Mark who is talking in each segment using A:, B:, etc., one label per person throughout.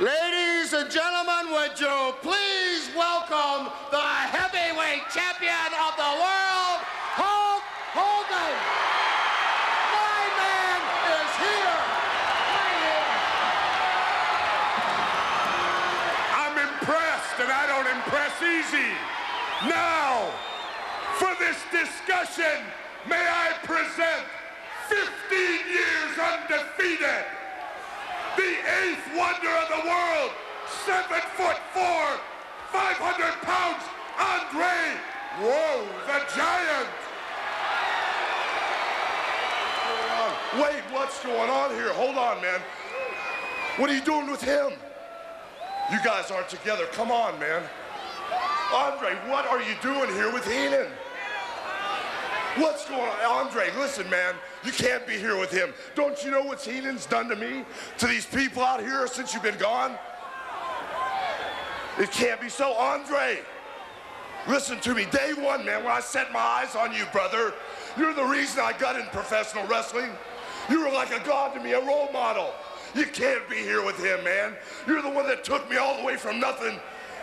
A: Ladies and gentlemen, would you please welcome the heavyweight champion of the world, Hulk Hogan. My man is here.
B: I'm impressed, and I don't impress easy. Now, for this discussion, may I present 15 years undefeated, eighth wonder of the world, seven foot four, 500 pounds, Andre, whoa, the giant.
C: Wait, what's going on here? Hold on, man. What are you doing with him? You guys aren't together. Come on, man. Andre, what are you doing here with Heenan? What's going on? Andre, listen, man. You can't be here with him. Don't you know what Heenan's done to me? To these people out here since you've been gone? It can't be so. Andre, listen to me. Day one, man, when I set my eyes on you, brother, you're the reason I got in professional wrestling. You were like a god to me, a role model. You can't be here with him, man. You're the one that took me all the way from nothing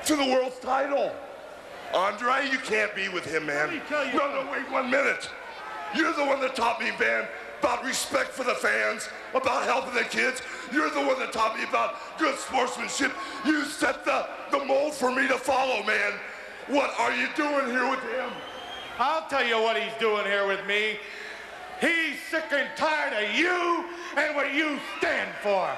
C: to the world's title. Andre, you can't be with him, man.
B: Let me tell you
C: no, no, wait one minute. You're the one that taught me, Van, about respect for the fans, about helping the kids. You're the one that taught me about good sportsmanship. You set the, the mold for me to follow, man. What are you doing here with him?
B: I'll tell you what he's doing here with me. He's sick and tired of you and what you stand for.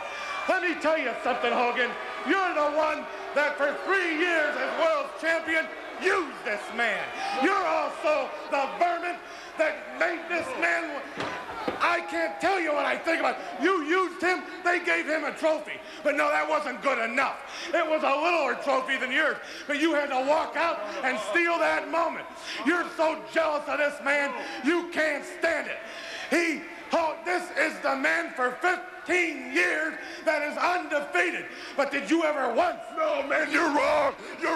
B: Let me tell you something, Hogan. You're the one that for three years as world champion used this man. You're also the vermin that made this man. I can't tell you what I think about. it. You used him, they gave him a trophy. But no, that wasn't good enough. It was a littler trophy than yours. But you had to walk out and steal that moment. You're so jealous of this man, you can't stand it. He, oh, this is the man for 15 years that is undefeated. But did you ever once?
C: No, man, you're wrong. You're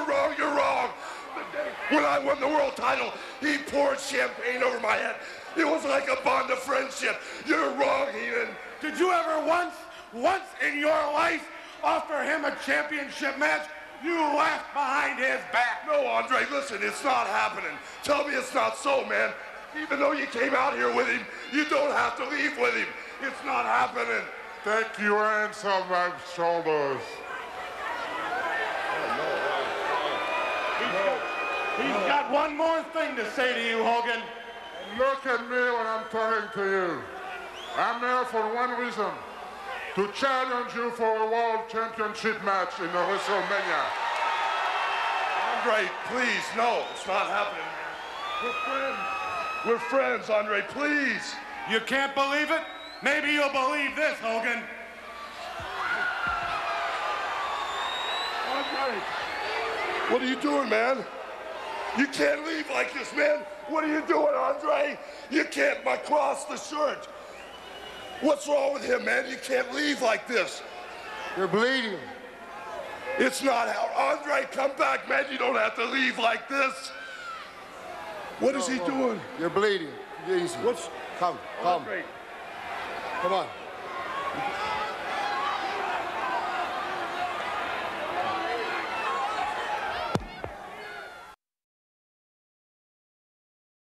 C: When I won the world title, he poured champagne over my head. It was like a bond of friendship. You're wrong, Heenan.
B: Did you ever once, once in your life, offer him a championship match? You laughed behind his back.
C: No, Andre, listen, it's not happening. Tell me it's not so, man. Even though you came out here with him, you don't have to leave with him. It's not happening.
D: Take your hands off my shoulders.
B: He's got one more thing to say to you, Hogan.
D: Look at me when I'm talking to you. I'm here for one reason. To challenge you for a world championship match in the WrestleMania.
C: Andre, please, no, it's not happening. We're friends. We're friends, Andre, please.
B: You can't believe it? Maybe you'll believe this, Hogan.
C: Andre, what are you doing, man? You can't leave like this, man. What are you doing, Andre? You can't my cross the shirt. What's wrong with him, man? You can't leave like this.
A: You're bleeding.
C: It's not how. Andre, come back, man. You don't have to leave like this. What is he doing?
A: You're bleeding. Easy.
C: What's
A: Come, come.
C: Andre?
A: Come on.